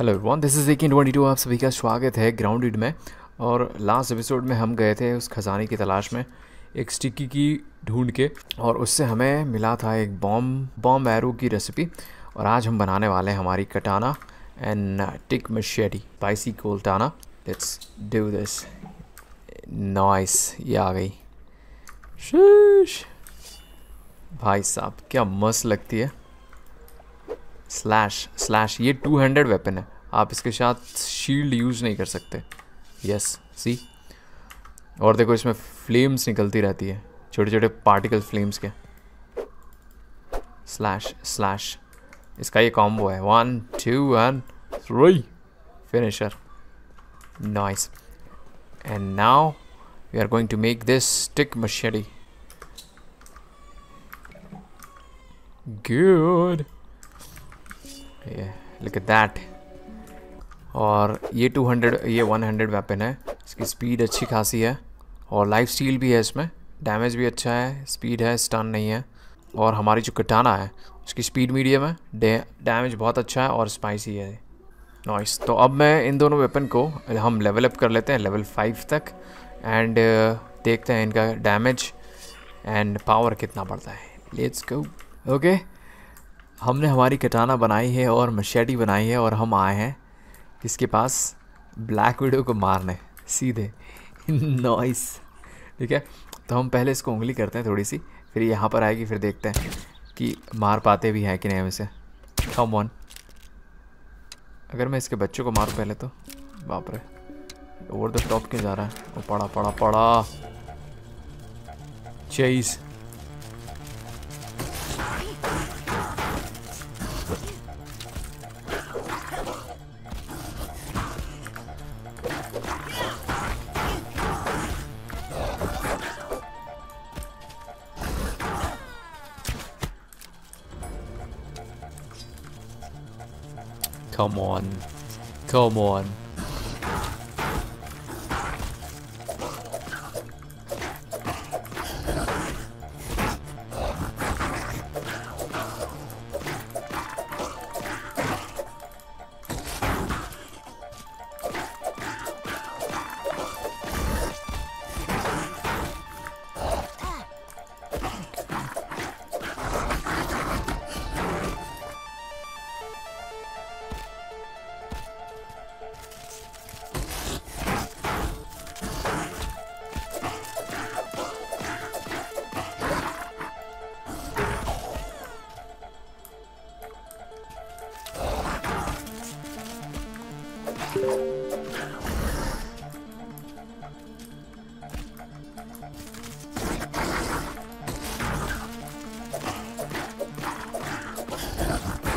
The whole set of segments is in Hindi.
Hello everyone this is Eakin twenty two आप सभी का स्वागत है ग्राउंडेड में। और लास्ट एपिसोड में हम गए थे उस खजाने की तलाश में, एक स्टिकी की ढूंढ के। और उससे हमें मिला था एक बॉम्ब बॉम्ब एरो की रेसिपी और आज हम बनाने वाले हैं हमारी katana and tick machete spicy कोल्टाना let's do this noise ये आ गई। शीश भाई साहब, क्या मस्त लगती है। स्लैश स्लैश ये टू हंड्रेड वेपन है। आप इसके साथ शील्ड यूज़ नहीं कर सकते। यस सी और देखो, इसमें फ्लेम्स निकलती रहती है छोटे छोटे पार्टिकल फ्लेम्स के। स्लैश स्लैश इसका ये कॉम्बो है। One two and three finisher nice and now we are going to make this stick machete at that और ये 200 ये 100 वेपन है. इसकी स्पीड अच्छी खासी है. और लाइफ स्टील भी है इसमें. डैमेज भी अच्छा है. स्पीड है स्टन नहीं है. और हमारी जो कटाना है उसकी स्पीड मीडियम है. डैमेज बहुत अच्छा है और स्पाइसी है. नॉइस तो अब मैं इन दोनों वेपन को हम लेवल अप कर लेते हैं लेवल फाइव तक. एंड uh, देखते हैं इनका डैमेज एंड पावर कितना बढ़ता है. लेट्स गो ओके हमने हमारी कटाना बनाई है और मशेटी बनाई है और हम आए हैं इसके पास? ब्लैक विडो को मारने, सीधे। नॉइस ठीक है? तो हम पहले इसको उंगली करते हैं थोड़ी सी, फिर यहाँ पर आएगी, फिर देखते हैं कि मार पाते भी हैं कि नहीं हम इसे कम ऑन अगर मैं इसके बच्चों को मारूँ पहले तो? बाप रे। ओवर द टॉप क्यों जा रहा है? वो पड़ा पड़ा पड़ा। Chase Come on. Come on.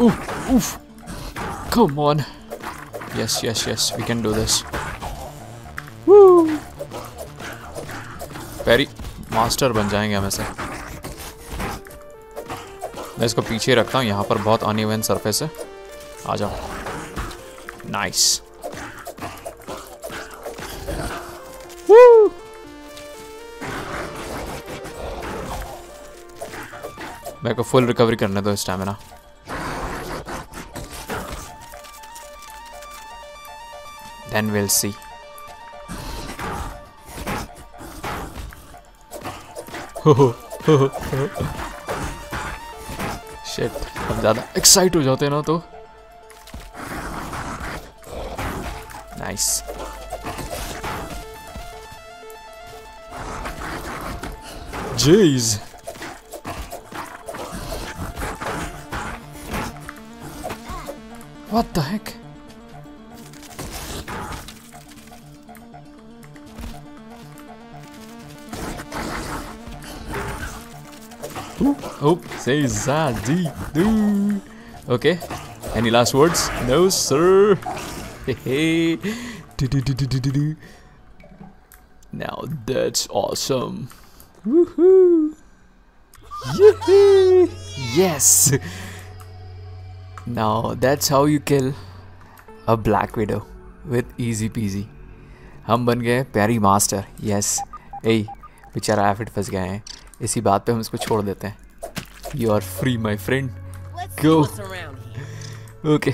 Oof, oof. Come on. Yes, yes, yes. We can do this. Woo. Very master बन जाएँगे हम ऐसे मैं इसको पीछे रखता हूँ यहाँ पर बहुत अनइवन सरफेस है आ जाओ नाइस मेरे को फुल रिकवरी करने दो stamina then we'll see. Shit अब ज़्यादा एक्साइट हो जाते हैं ना तो नाइस जेज What the heck? Oh, say Zadi. Okay. Any last words? No, sir. Hey. now that's awesome. Woohoo! Yee Yes! Now that's how you kill a black widow with easy peasy. हम बन गए प्यारी मास्टर यस ए बेचारा एफिट फंस गए हैं इसी बात पे हम इसको छोड़ देते हैं। You are free my friend go okay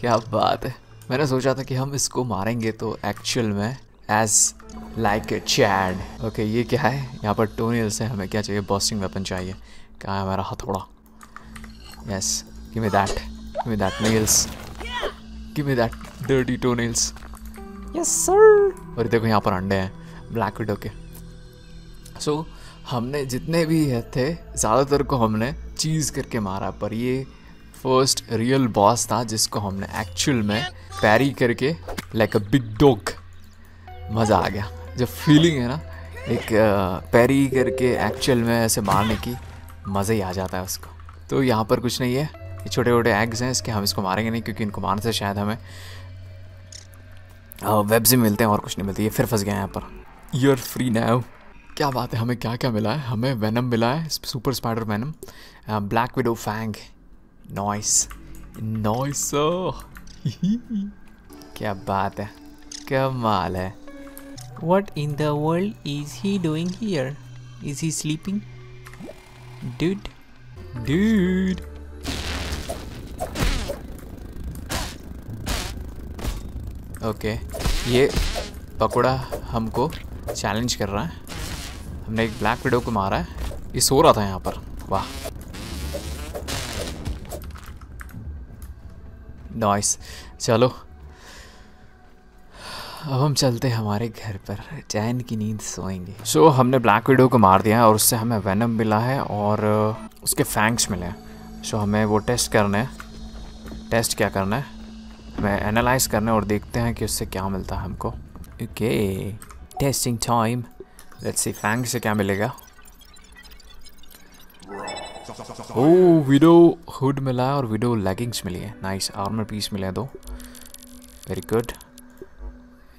क्या बात है। मैंने सोचा था कि हम इसको मारेंगे तो एक्चुअल में edge like a chad okay ये क्या है? यहाँ पर टोनियल्स है। हमें क्या चाहिए? बॉस्टिंग वेपन चाहिए। कहाँ है हमारा हथौड़ा? Yes give me that give me that nails give me that dirty toenails yes sir और देखो यहाँ पर अंडे हैं। ब्लैक विडो के। सो so, हमने जितने भी थे, ज़्यादातर को हमने चीज़ करके मारा, पर ये फ़र्स्ट रियल बॉस था जिसको हमने एक्चुअल में पैरी करके लाइक अ बिग डॉग मज़ा आ गया। जो फीलिंग है ना, एक पैरी करके एक्चुअल में ऐसे मारने की मज़ा ही आ जाता है उसको। तो यहाँ पर कुछ नहीं है, ये छोटे छोटे एग्स हैं, इसके हम इसको मारेंगे नहीं क्योंकि इनको मारने से शायद हमें वेब से मिलते हैं और कुछ नहीं मिलती। ये फिर फंस गया यहाँ पर। यूर फ्री नाउ क्या बात है, हमें क्या क्या मिला है हमें वेनम मिला है super spider venom black widow fang nice nice क्या बात है कमाल है what in the world is he doing here? Is he sleeping? Dude? Dude! Okay ये पकौड़ा हमको चैलेंज कर रहा है हमने एक ब्लैक विडो को मारा है। ये सो रहा था यहाँ पर। वाह। नॉइस चलो। अब हम चलते हैं हमारे घर पर। चैन की नींद सोएँगे। सो so, हमने ब्लैक विडो को मार दिया है और उससे हमें वेनम मिला है और उसके फैंक्स मिले हैं। सो so, हमें वो टेस्ट करना है। टेस्ट क्या करना है? हमें एनालाइज करना है और देखते हैं कि उससे क्या मिलता है हमको। Okay testing time let's see fang से क्या मिलेगा ओ विडो हुड मिला है और विडो लेगिंग्स मिली है नाइस आर्मर पीस मिले दो very good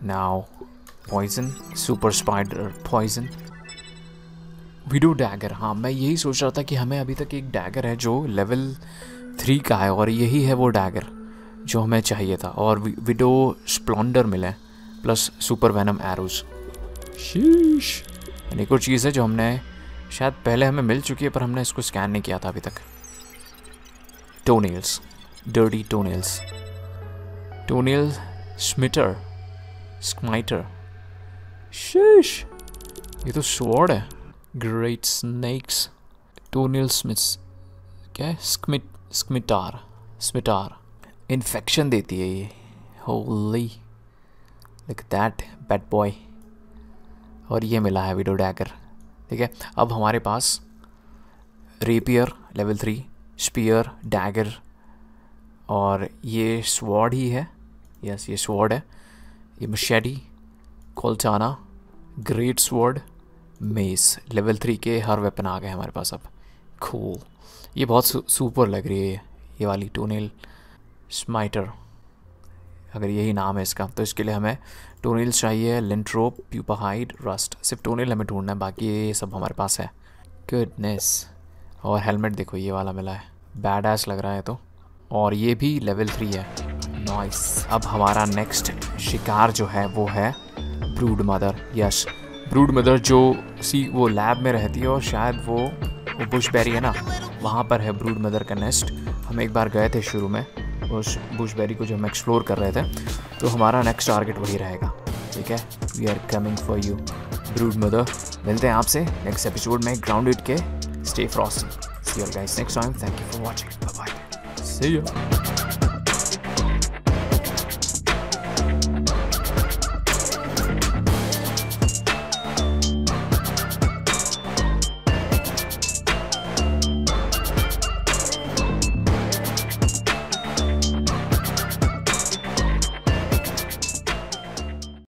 now poison super spider poison widow dagger हाँ मैं यही सोच रहा था कि हमें अभी तक एक डैगर है जो लेवल थ्री का है और यही है वो डैगर जो हमें चाहिए था। और विडो स्प्लॉन्डर मिले प्लस सुपर वैनम एरोज शीश। एक और चीज़ है जो हमने शायद पहले हमें मिल चुकी है, पर हमने इसको स्कैन नहीं किया था अभी तक। टोनेल्स डर्टी टोनेल्स टोनेल स्मिटर स्माइटर शीश ये तो स्वॉर्ड है। ग्रेट स्नेक्स टोनेल स्मिट्स क्या है? स्कमिट स्कमिटार स्मिटार इन्फेक्शन देती है ये। Holy like that bad boy और ये मिला है विडो डैगर। ठीक है? अब हमारे पास rapier level three, spear, dagger और ये स्वॉर्ड ही है। यस, ये स्वॉर्ड है। ये machete कोल्चाना great sword, mace. Level three के हर वेपन आ गए हमारे पास अब। खूल ये बहुत सुपर लग रही है ये वाली टूनेल स्माइटर। अगर यही नाम है इसका तो इसके लिए हमें टोनेल्स चाहिए, लिंट्रोप, प्यूपाहाइड, रस्ट सिर्फ़ टोनेल हमें ढूंढना है, बाकी ये सब हमारे पास है। गुडनेस और हेलमेट देखो, ये वाला मिला है। बैड एस लग रहा है तो। और ये भी लेवल थ्री है। नॉइस अब हमारा नेक्स्ट शिकार जो है, वो है brood mother yes brood mother जो सी, वो लैब में रहती है और शायद वो वो बुशबेरी है ना? वहाँ पर है ब्रूड मदर का नेस्ट हम एक बार गए थे शुरू में। उस बुशबेरी को जो हम एक्सप्लोर कर रहे थे तो हमारा नेक्स्ट टारगेट वही रहेगा। ठीक है? We are coming for you brood mother मिलते हैं आपसे नेक्स्ट एपिसोड में ग्राउंडेड के stay frosty see guys next time thank you for watching bye bye see you